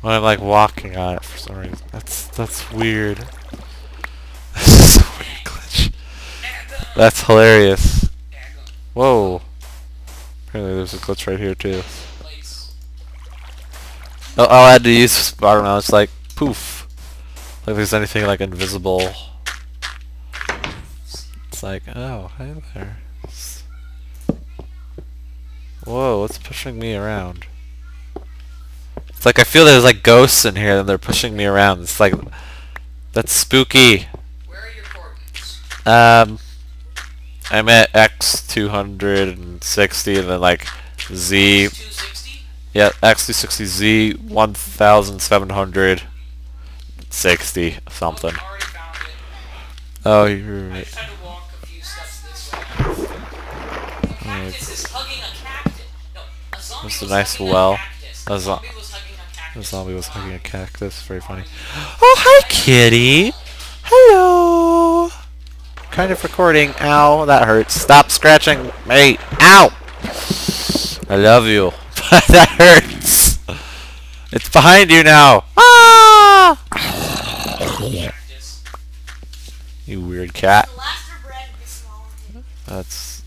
when I'm like walking on it for some reason. That's that's weird. This is a weird glitch. That's hilarious. Whoa. Apparently there's a glitch right here too. Oh, all I had to use was Spider-Man. It's like poof. Like there's anything like invisible. It's like oh hey there. Whoa, what's pushing me around? Like I feel there's like ghosts in here and they're pushing me around. It's like that's spooky. Where are your coordinates? Um, I'm at X two hundred and sixty, and then like Z. 260? Yeah, X two sixty Z one thousand seven hundred sixty something. I already found it. Oh, you're I right. just had to walk a few steps this way. A cactus is hugging a cactus. No, a zombie That's a nice well. The zombie was hugging a cactus. Very funny. Oh, hi, kitty. Hello. Kind of recording. Ow, that hurts. Stop scratching me. Ow. I love you. But that hurts. It's behind you now. Ah! You weird cat. That's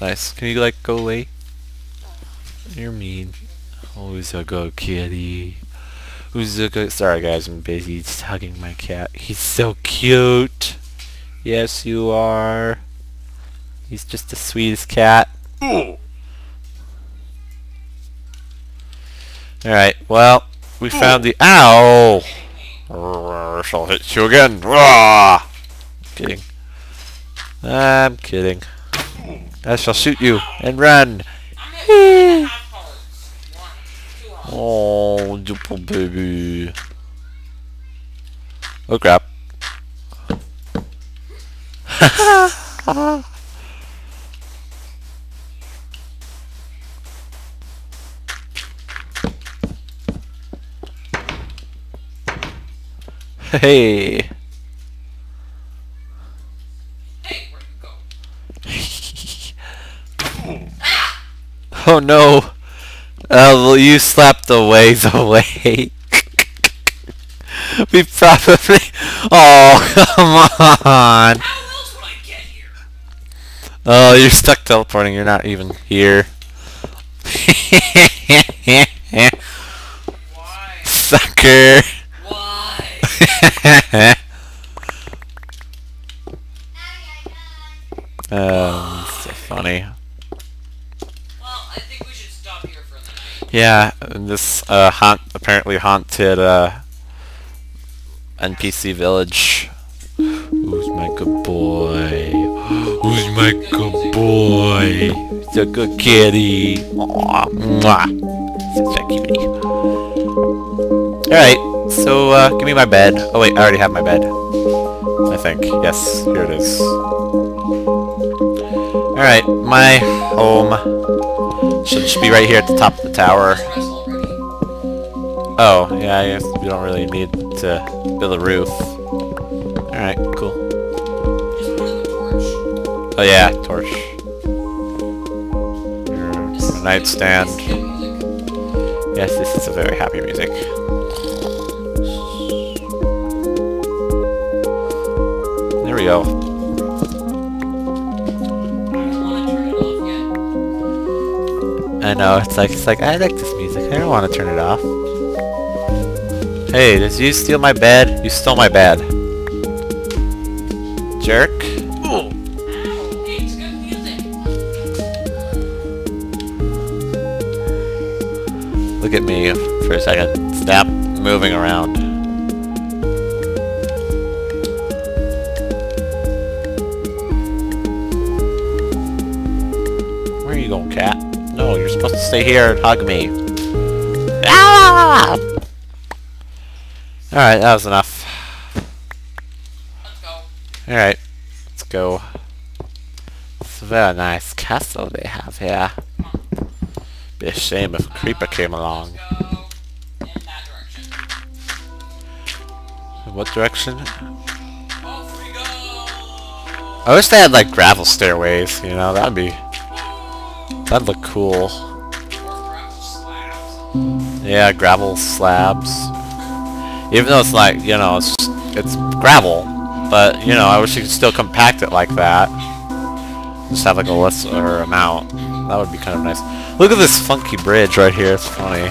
nice. Can you like go away? You're mean. Who's a good kitty? Who's a good? Sorry guys, I'm busy. Hugging my cat. He's so cute. Yes, you are. He's just the sweetest cat. Alright, well, we found the- Ow! Rrr, Shall hit you again. Rah! Kidding. I'm kidding. I shall shoot you and run. I'm at two and a half hearts. One, Oh, Jupple baby. Oh crap. hey. Hey, you? Oh no. Well, you slapped the ways away. we probably. Oh, come on. How else would I get here? Oh, you're stuck teleporting. You're not even here. Why? Sucker. Why? um, so funny. Yeah, this uh, haunt apparently haunted uh, NPC village. Who's my good boy? Who's my good boy? He's a good kitty. Mwah. Such a cutie. Alright, so uh, give me my bed. Oh wait, I already have my bed. I think. Yes, here it is. Alright, my home should just be right here at the top of the tower. Oh, yeah, we don't really need to build a roof. Alright, cool. Oh yeah, torch. Mm, nightstand. is good music. Yes, this is a very happy music. There we go. I know, it's like, it's like, I like this music. I don't want to turn it off. Hey, did you steal my bed? You stole my bed. Jerk. Music. Look at me for a second. Stop moving around. Where are you going, cat? No, you're supposed to stay here and hug me. Ah! Alright, that was enough. Let's go. Alright, let's go. It's a very nice castle they have here. Be a shame if a creeper came along. In that direction. In what direction? Off we go. I wish they had like gravel stairways, you know, that'd be that'd look cool. Yeah, gravel slabs. Even though it's like, you know, it's, it's gravel. But, you know, I wish you could still compact it like that. Just have like a lesser amount. That would be kind of nice. Look at this funky bridge right here. It's funny.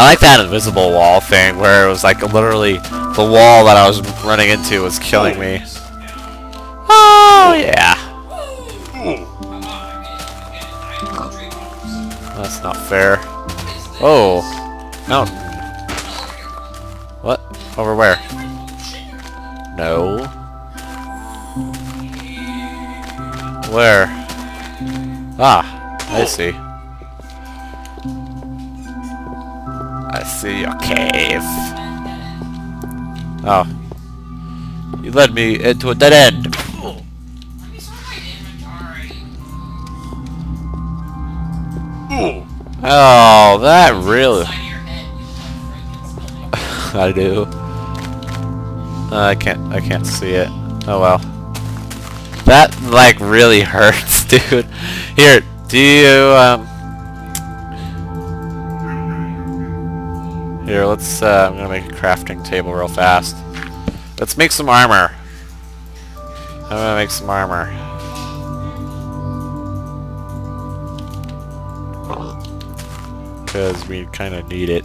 I like that invisible wall thing where it was like literally the wall that I was running into was killing me. Oh yeah. That's not fair. Oh. Mountain. What? Over where? No. Where? Ah, I see. I see your cave. Oh. You led me into a dead end. Oh, that really... I do. Uh, I can't. I can't see it. Oh well. That like really hurts, dude. Here, do you um? Here, let's. Uh, I'm gonna make a crafting table real fast. Let's make some armor. I'm gonna make some armor. Because we kind of need it.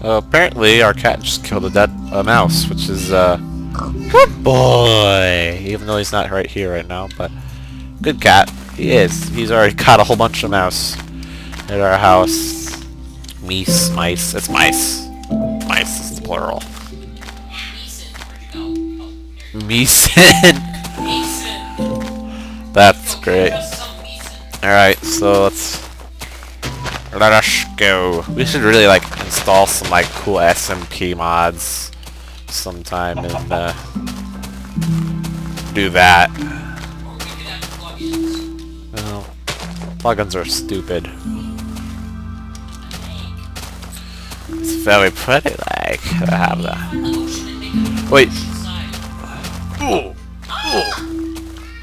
Uh, apparently, our cat just killed a dead a mouse, which is uh, good boy. Even though he's not right here right now, but good cat. He is. He's already caught a whole bunch of mouse at our house. Meese, mice. It's mice. Mice is the plural. Meeson. That's great. Alright, so let's let us go. We should really like install some like cool SMP mods sometime and uh, do that. Well, plugins are stupid. It's very pretty like to have that. Oh, shit, I Wait.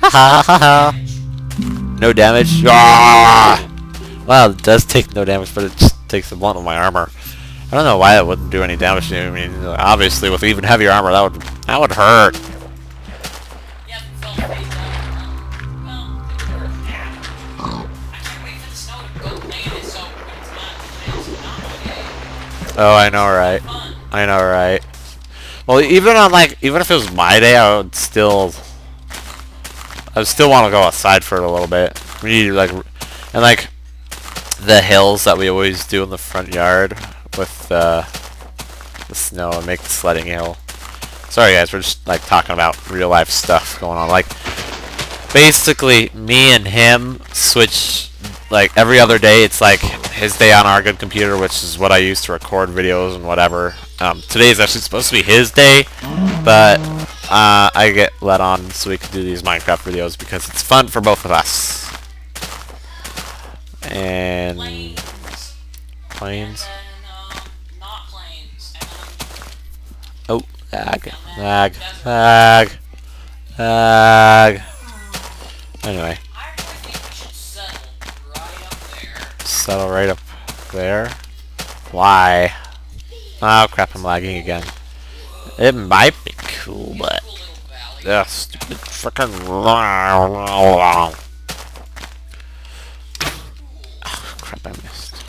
no damage. Ah! Wow, it does take no damage, but it just takes the blunt of my armor. I don't know why that wouldn't do any damage to me. I mean, obviously, with even heavier armor, that would that would hurt. Oh, I know, right? I know, right? Well, even on like, even if it was my day, I would still, I would still want to go outside for a little bit. We need like, and like, the hills that we always do in the front yard with uh, the snow and make the sledding hill. Sorry guys, we're just like talking about real life stuff going on. Like, basically, me and him switch like every other day. It's like his day on our good computer, which is what I use to record videos and whatever. Um, today is actually supposed to be his day, but uh, I get let on so we can do these Minecraft videos because it's fun for both of us. And Planes. planes. Oh, lag, lag, lag, lag. Anyway, settle right up there. Why? Oh crap, I'm lagging again. It might be cool, but yeah, stupid frickin' crap, I missed.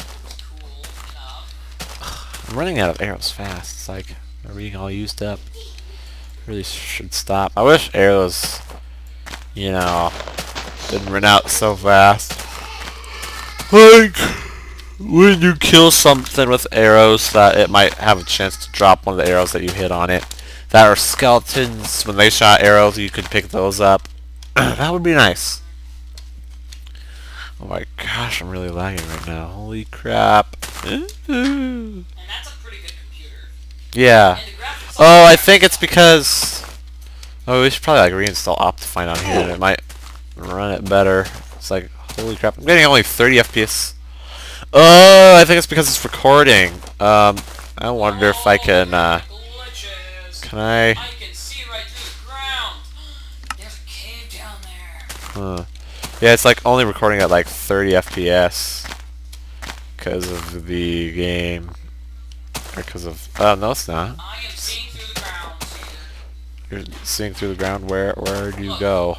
I'm running out of arrows fast. It's like they're being all used up. Really should stop. I wish arrows, you know, didn't run out so fast. Like when you kill something with arrows, that it might have a chance to drop one of the arrows that you hit on it. That are skeletons. When they shot arrows, you could pick those up. that would be nice. Oh my gosh, I'm really lagging right now. Holy crap. And that's a pretty good computer. Yeah. And the graphics Oh, I think it's because... Oh, we should probably like reinstall Optifine on here and it might run it better. It's like Holy crap! I'm getting only 30 FPS. Oh, I think it's because it's recording. Um, I wonder if I can. Uh, can I? I can see right through the ground. There's a cave down there. Huh. Yeah, it's like only recording at like 30 FPS because of the game, or because of. Oh no, it's not. I am seeing through the ground. You're seeing through the ground. Where where do you go?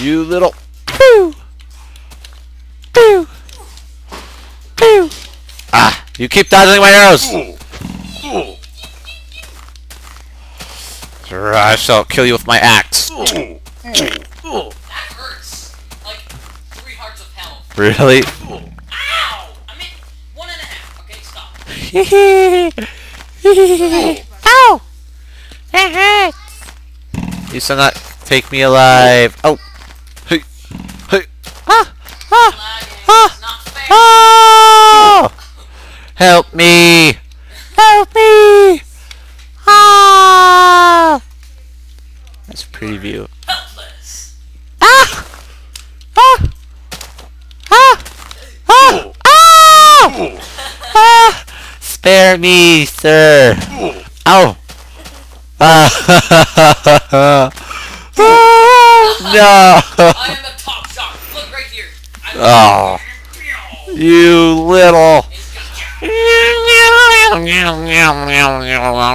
You little. Boo! Boo! Boo! Ah! You keep dodging my arrows. Sure, I shall kill you with my axe. That hurts. Like, three hearts of health. Really? Ow! I mean, one and a half. Okay, stop. Ow! That hurts. You shall not take me alive. Oh. Hey. Hey. Ah. Ah. Lagging. It's not fair. Oh! Help me! Help me! Ah! That's a pretty view. Helpless. Ah! Ah! Ah! Ah! Ah! Ah! Spare me, sir. Oh. You little. I'm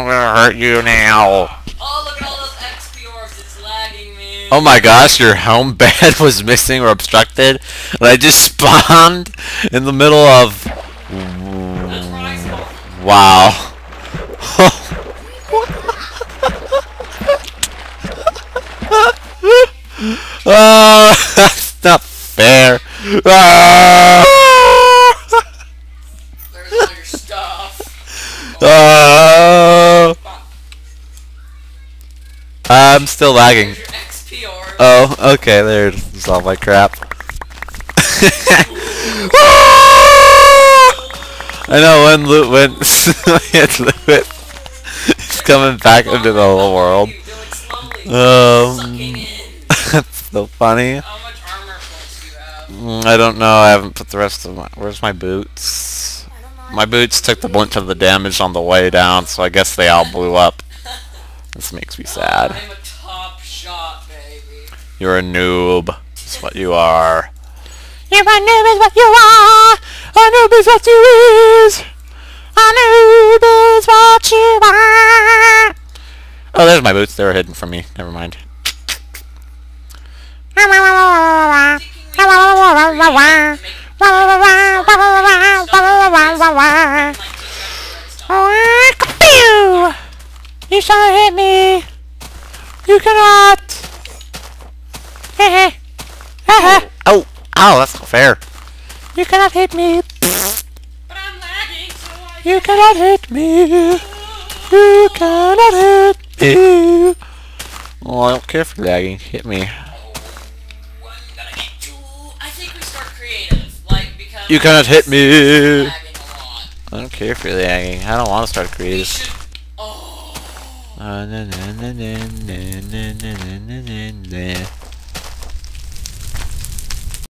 gonna hurt you now. Oh, look at all those XP orbs. It's lagging me. Oh my gosh, your home bed was missing or obstructed, and I just spawned in the middle of. That's where I. Wow. oh, that's not fair. Ah! There's all your stuff. Oh. I'm still lagging. Your XP orb. Oh, okay, there's all my crap. Ah. I know when Lu when Lewitt is coming back into the whole world. What are you doing slowly? Um, that's so funny. Oh, How much armor points do you have? Mm, I don't know. I haven't put the rest of my. Where's my boots? I don't know. My boots took the brunt of the damage on the way down, so I guess they all blew up. This makes me sad. I'm a top shot, baby. You're a noob. That's what you are. You're a noob is what you are. A noob is what you is. A noob is what you are. Oh, there's my boots. They were hidden from me. Never mind. You cannot hit me. You cannot hit me. Oh, I don't care for lagging. Hit me. You cannot hit me. I don't care for lagging. I don't want to start creative. Uh, na, na, na,